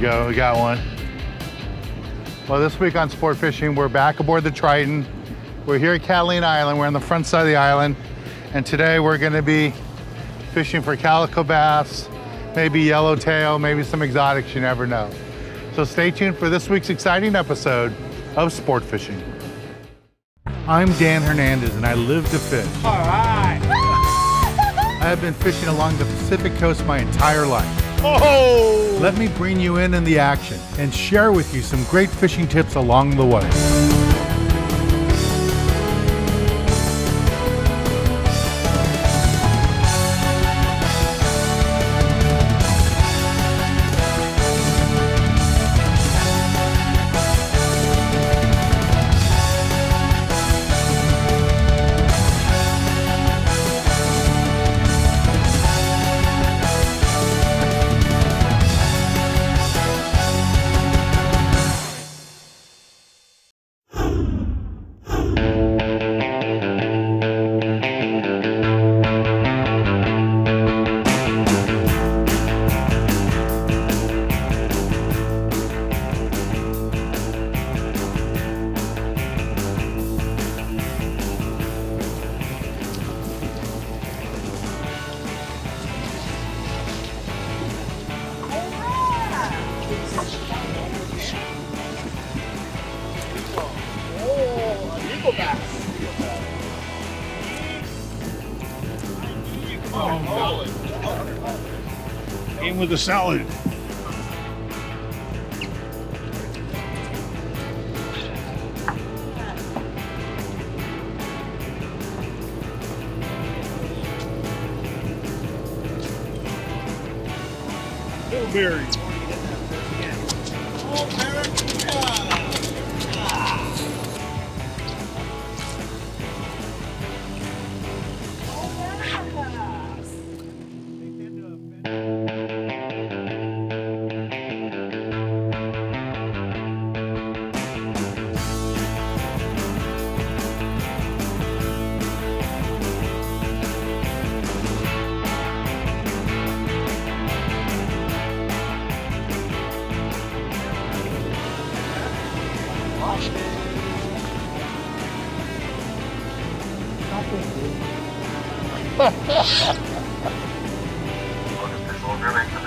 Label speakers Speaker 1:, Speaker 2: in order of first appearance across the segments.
Speaker 1: we go, we got one. Well, this week on Sport Fishing, we're back aboard the Triton. We're here at Catalina Island. We're on the front side of the island. And today we're gonna be fishing for calico bass, maybe yellowtail, maybe some exotics, you never know. So stay tuned for this week's exciting episode of Sport Fishing. I'm Dan Hernandez and I live to fish.
Speaker 2: All right.
Speaker 1: I have been fishing along the Pacific coast my entire life.
Speaker 2: Oh!
Speaker 1: Let me bring you in in the action and share with you some great fishing tips along the way.
Speaker 3: Salad. Blueberry.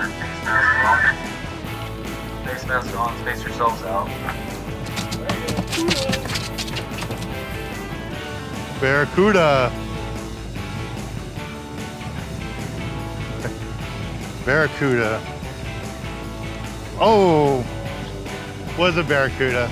Speaker 4: Face mask on. Face mask on, space yourselves out.
Speaker 1: Barracuda. Barracuda. Oh, was a barracuda.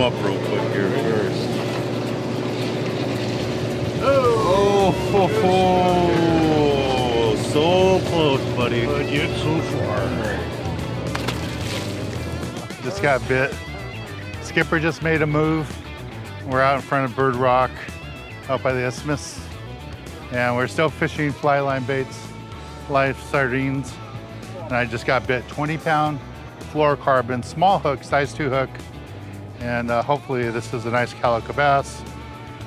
Speaker 3: Them up real quick here first. Oh, ho, ho. so close, buddy.
Speaker 2: But yet so far.
Speaker 1: Just got bit. Skipper just made a move. We're out in front of Bird Rock, out by the isthmus. And we're still fishing fly line baits, live sardines. And I just got bit 20 pound fluorocarbon, small hook, size two hook. And uh, hopefully this is a nice calico bass.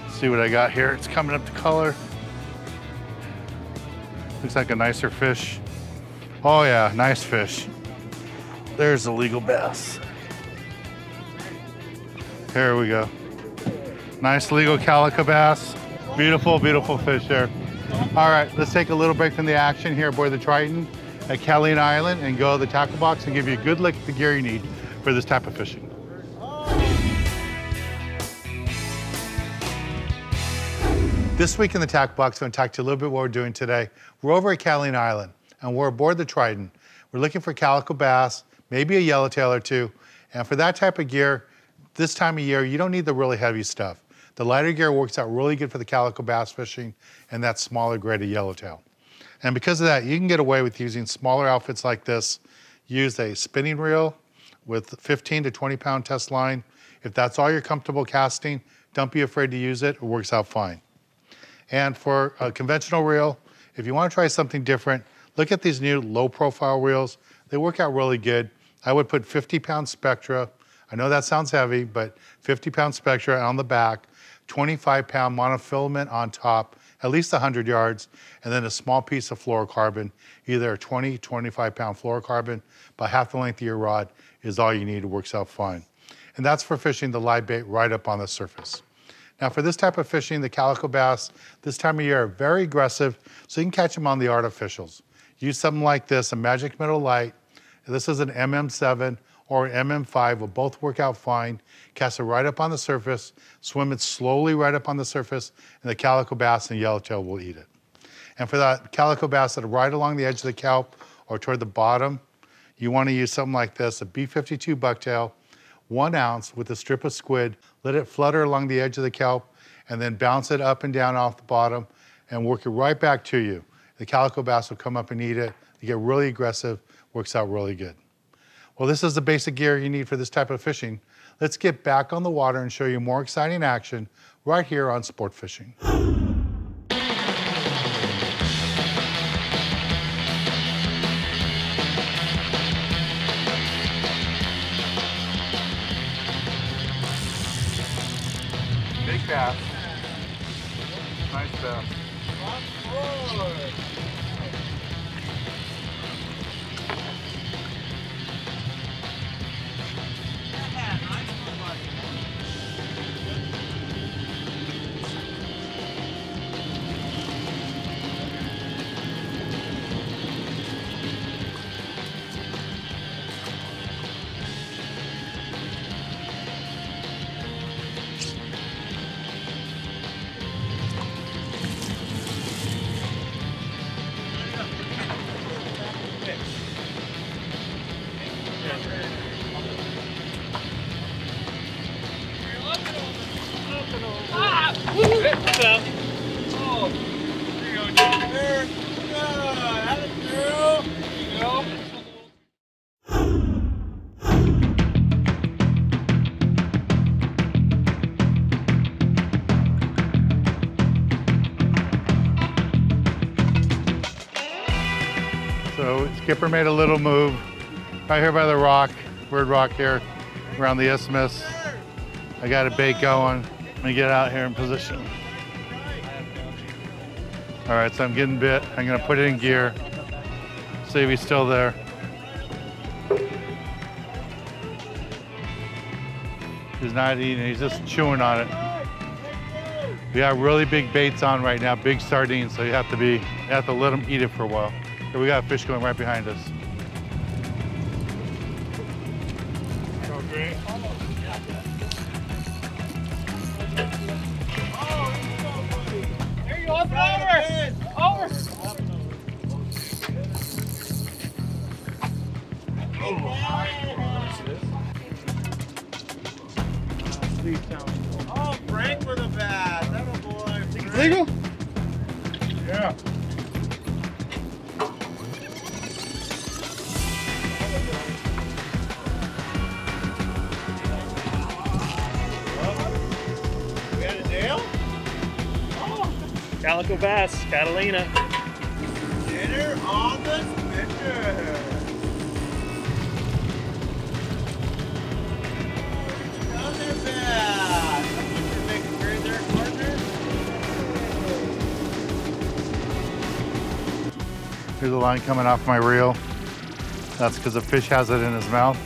Speaker 1: See what I got here. It's coming up to color. Looks like a nicer fish. Oh yeah, nice fish. There's a legal bass. Here we go. Nice legal calico bass. Beautiful, beautiful fish there. All right, let's take a little break from the action here aboard the Triton at Catalina Island and go to the tackle box and give you a good look at the gear you need for this type of fishing. This week in the tackle box, I'm going to talk to you a little bit what we're doing today. We're over at Catalina Island and we're aboard the Triton. We're looking for calico bass, maybe a yellowtail or two. And for that type of gear, this time of year, you don't need the really heavy stuff. The lighter gear works out really good for the calico bass fishing and that smaller grade of yellowtail. And because of that, you can get away with using smaller outfits like this. Use a spinning reel with 15 to 20 pound test line. If that's all you're comfortable casting, don't be afraid to use it. It works out fine. And for a conventional reel, if you want to try something different, look at these new low profile reels. They work out really good. I would put 50 pound Spectra. I know that sounds heavy, but 50 pound Spectra on the back, 25 pound monofilament on top, at least 100 yards, and then a small piece of fluorocarbon, either a 20, 25 pound fluorocarbon, about half the length of your rod is all you need. It works out fine. And that's for fishing the live bait right up on the surface. Now for this type of fishing, the calico bass, this time of year are very aggressive, so you can catch them on the artificials. Use something like this, a Magic Minnow Light. This is an MM7 or an MM5 will both work out fine. Cast it right up on the surface, swim it slowly right up on the surface, and the calico bass and yellowtail will eat it. And for that calico bass that are right along the edge of the kelp or toward the bottom, you want to use something like this, a B52 bucktail, one ounce with a strip of squid, let it flutter along the edge of the kelp, and then bounce it up and down off the bottom and work it right back to you. The calico bass will come up and eat it. They get really aggressive, works out really good. Well, this is the basic gear you need for this type of fishing. Let's get back on the water and show you more exciting action right here on Sport Fishing. Nice Skipper made a little move right here by the rock, Bird Rock here, around the isthmus. I got a bait going. Let me get out here in position. All right, so I'm getting bit. I'm gonna put it in gear. See if he's still there. He's not eating, he's just chewing on it. We got really big baits on right now, big sardines, so you have to be, you have to let them eat it for a while. Here we got a fish going right behind us.
Speaker 2: There you go, up and over! Over! Oh, Frank with a bat. That a boy. Legal?
Speaker 5: Calico Bass, Catalina.
Speaker 2: Dinner on the spinner. Another bat. That's what you're making great there, partner.
Speaker 1: Here's a line coming off my reel. That's because the fish has it in his mouth.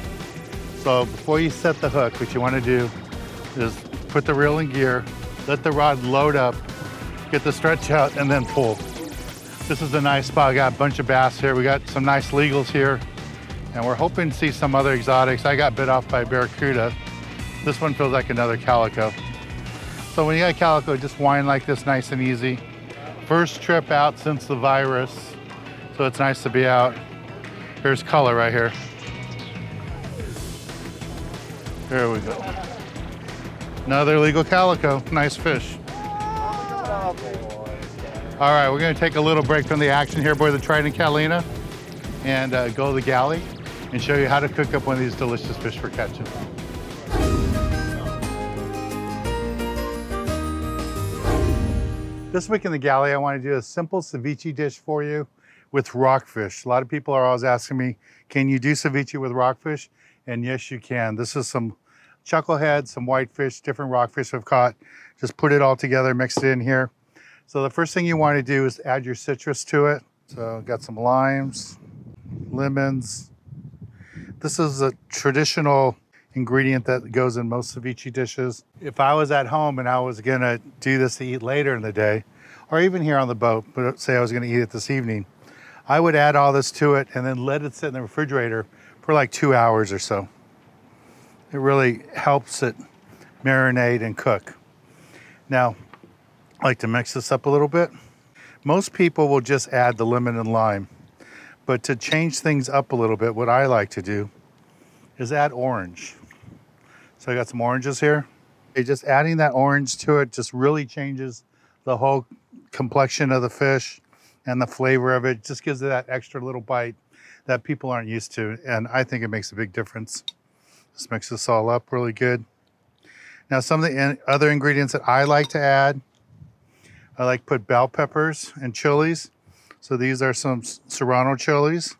Speaker 1: So before you set the hook, what you want to do is put the reel in gear, let the rod load up, get the stretch out, and then pull. This is a nice spot. I got a bunch of bass here. We got some nice legals here, and we're hoping to see some other exotics. I got bit off by barracuda. This one feels like another calico. So when you got calico, just wind like this nice and easy. First trip out since the virus, so it's nice to be out. Here's color right here. There we go. Another legal calico, nice fish. All right, we're gonna take a little break from the action here aboard the Triton Catalina and uh, go to the galley and show you how to cook up one of these delicious fish for catching. This week in the galley, I want to do a simple ceviche dish for you with rockfish. A lot of people are always asking me, can you do ceviche with rockfish? And yes, you can. This is some chucklehead, some whitefish, different rockfish I've caught. Just put it all together, mix it in here. So the first thing you want to do is add your citrus to it. So got some limes, lemons. This is a traditional ingredient that goes in most ceviche dishes. If I was at home and I was gonna do this to eat later in the day, or even here on the boat, but say I was gonna eat it this evening, I would add all this to it and then let it sit in the refrigerator for like two hours or so. It really helps it marinate and cook. Now, Like to mix this up a little bit. Most people will just add the lemon and lime, but to change things up a little bit, what I like to do is add orange. So I got some oranges here. Just adding that orange to it just really changes the whole complexion of the fish and the flavor of it. Just gives it that extra little bite that people aren't used to. And I think it makes a big difference. Just mix this all up really good. Now, some of the other ingredients that I like to add, I like put bell peppers and chilies. So these are some serrano chilies.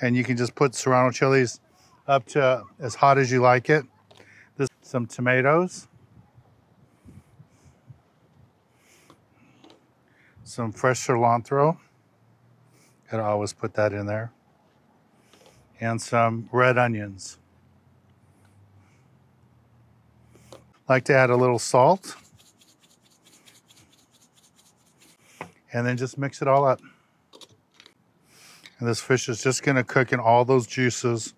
Speaker 1: And you can just put serrano chilies up to as hot as you like it. This some tomatoes. Some fresh cilantro. Gotta always put that in there. And some red onions. Like to add a little salt. And then just mix it all up. And this fish is just gonna cook in all those juices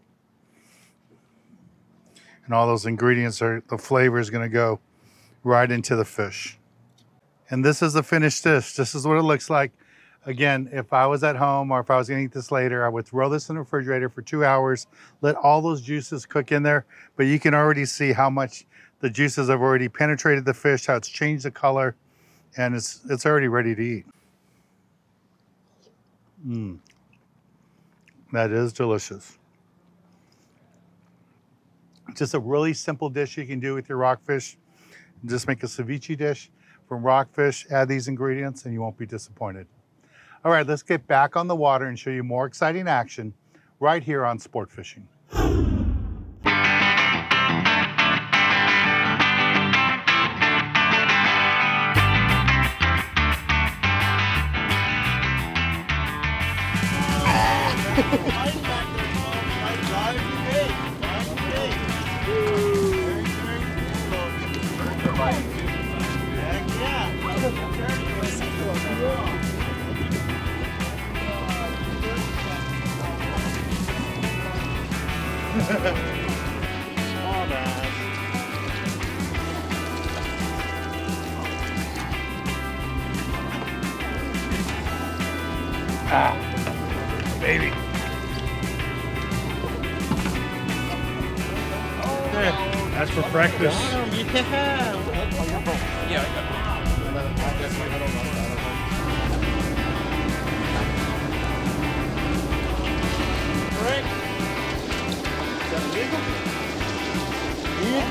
Speaker 1: and all those ingredients are the flavor is to go right into the fish. And this is the finished dish. This is what it looks like. Again, if I was at home or if I was to eat this later, I would throw this in the refrigerator for two hours, let all those juices cook in there. But you can already see how much the juices have already penetrated the fish, how it's changed the color, and it's it's already ready to eat. Mmm. That is delicious. Just a really simple dish you can do with your rockfish. Just make a ceviche dish from rockfish, add these ingredients, and you won't be disappointed. All right, let's get back on the water and show you more exciting action right here on Sport Fishing.
Speaker 2: Oh,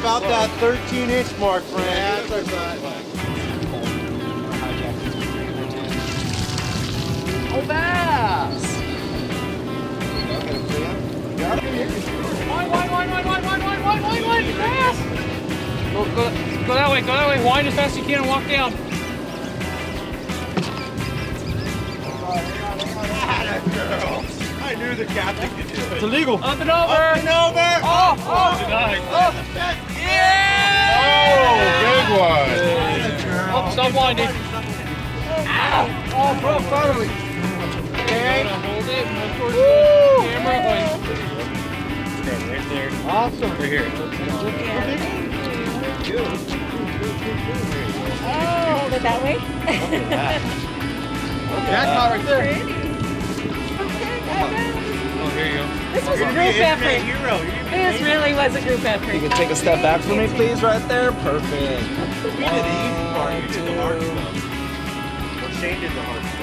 Speaker 2: about that 13 inch mark, Frank. Yeah, that's what I. Oh, bass!
Speaker 6: Wine, wine, wine, wine, wine, wine, wine, wine, wine, wine, fast! Go, go, go that way, go that way. Wind as fast as you can and walk down.
Speaker 2: I knew the captain could do it.
Speaker 6: It's illegal. Up and over.
Speaker 2: Up and over!
Speaker 6: Oh, oh,
Speaker 5: Denied.
Speaker 6: Yeah!
Speaker 1: Oh, big one.
Speaker 6: Oh, stop winding.
Speaker 2: Oh, bro, finally.
Speaker 6: Okay. Hold it. Look towards the camera.
Speaker 5: Okay, right there.
Speaker 2: Awesome.
Speaker 5: Right here.
Speaker 7: Oh, hold it that way.
Speaker 2: Jackpot right there.
Speaker 7: Pretty.
Speaker 5: Oh, here you.
Speaker 7: This was a group effort.
Speaker 2: hero. You're
Speaker 7: This really was a group effort.
Speaker 8: You can take a step back for me, please, right there. Perfect.
Speaker 2: We did the easy part. You did the hard stuff.
Speaker 5: Shane did the hard stuff.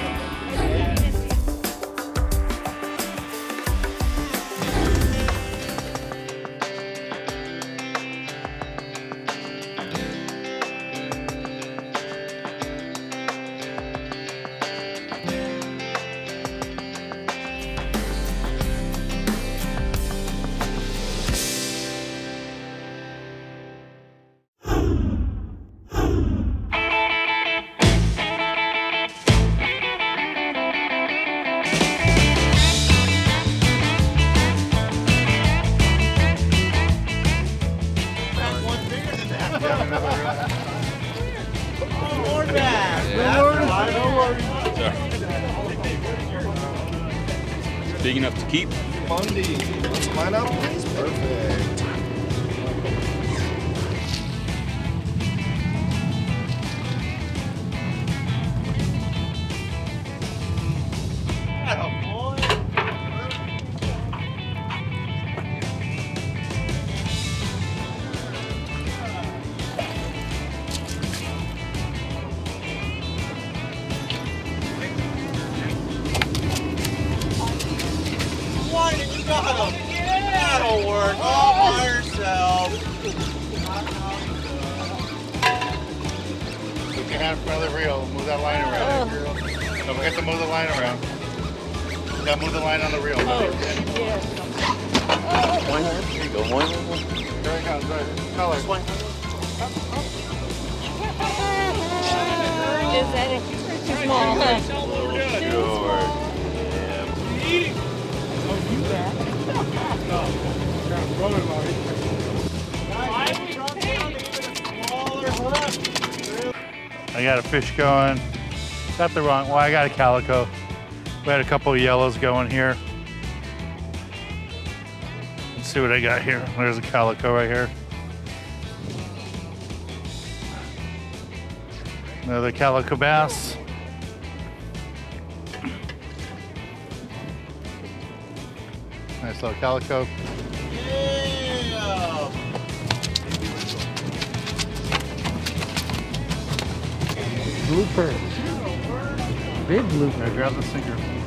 Speaker 1: There it comes. Right. Color.
Speaker 7: Is that it? Too small, huh?
Speaker 1: I got a fish going. Got the wrong. Well, I got a calico. We had a couple of yellows going here. Let's see what I got here. There's a calico right here. Another calico bass. Nice little calico.
Speaker 2: Yeah.
Speaker 6: Blooper. Big blooper.
Speaker 1: Grab the sinker.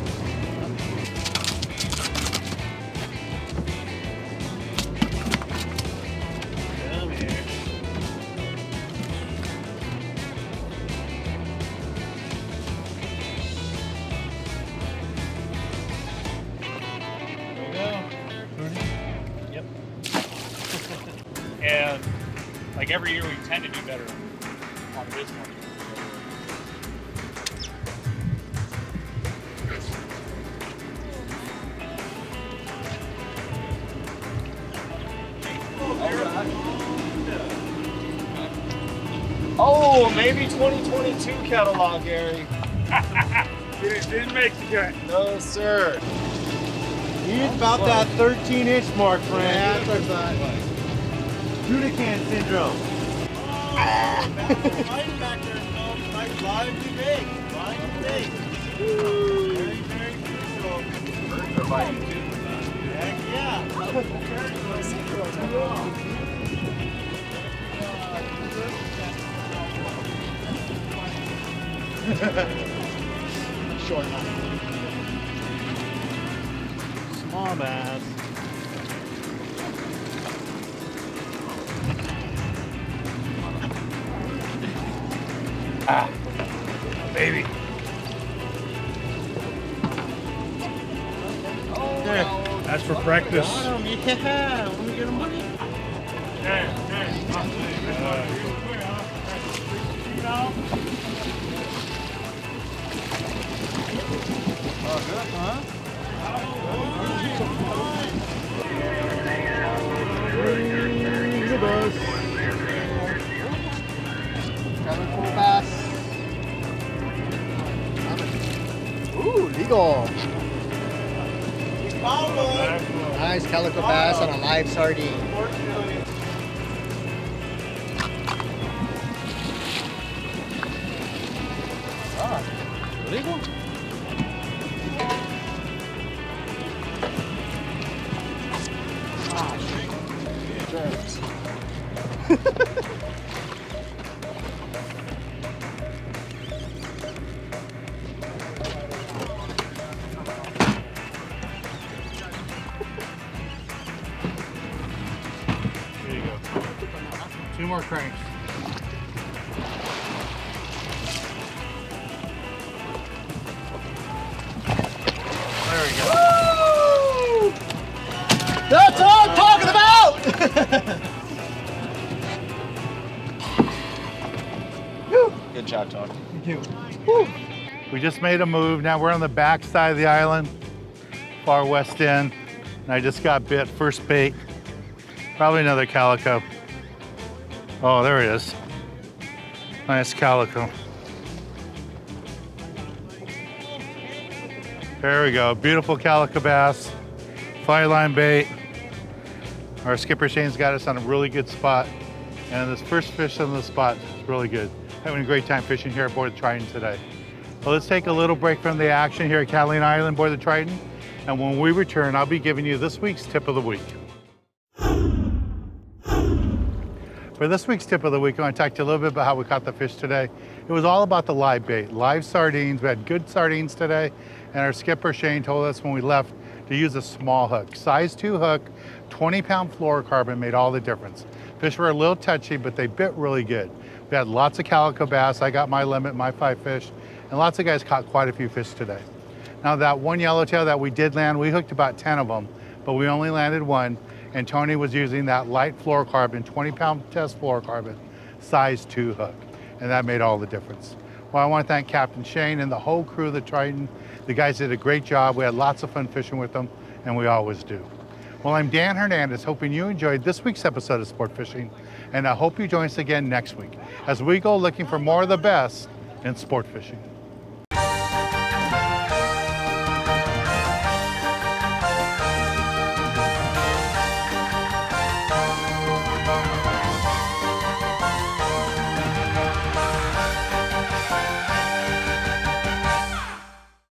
Speaker 8: Oh, maybe 2022 catalog, Gary.
Speaker 5: It didn't make the cut.
Speaker 8: No, sir.
Speaker 2: He's about that 13 inch mark, friend.
Speaker 8: Yeah, that's what I thought.
Speaker 2: Tudican syndrome. Oh, right back there, folks. Nice lively bait. Lively bait. Very, very crucial. Heck yeah.
Speaker 8: Short line.
Speaker 2: Small bass.
Speaker 1: Ah, baby.
Speaker 5: That's for practice.
Speaker 2: Yeah. Let me get him, buddy.
Speaker 8: Calico legal. Nice calico bass on a live sardine.
Speaker 6: Cranks.
Speaker 1: There we go.
Speaker 8: That's what I'm talking about! Good job, Tony.
Speaker 1: We just made a move. Now we're on the back side of the island, far west end. And I just got bit, first bait. Probably another calico. Oh, there he is. Nice calico. There we go, beautiful calico bass. Fly line bait. Our skipper Shane's got us on a really good spot. And this first fish on the spot is really good. Having a great time fishing here aboard the Triton today. Well, let's take a little break from the action here at Catalina Island aboard the Triton. And when we return, I'll be giving you this week's tip of the week. For this week's tip of the week, I want to talk to you a little bit about how we caught the fish today. It was all about the live bait, live sardines. We had good sardines today, and our skipper Shane told us when we left to use a small hook. Size 2 hook, 20 pound fluorocarbon made all the difference. Fish were a little touchy, but they bit really good. We had lots of calico bass. I got my limit, my five fish, and lots of guys caught quite a few fish today. Now that one yellowtail that we did land, we hooked about 10 of them, but we only landed one, and Tony was using that light fluorocarbon, 20 pound test fluorocarbon, size two hook, and that made all the difference. Well, I want to thank Captain Shane and the whole crew of the Triton. The guys did a great job. We had lots of fun fishing with them, and we always do. Well, I'm Dan Hernandez, hoping you enjoyed this week's episode of Sport Fishing, and I hope you join us again next week as we go looking for more of the best in sport fishing.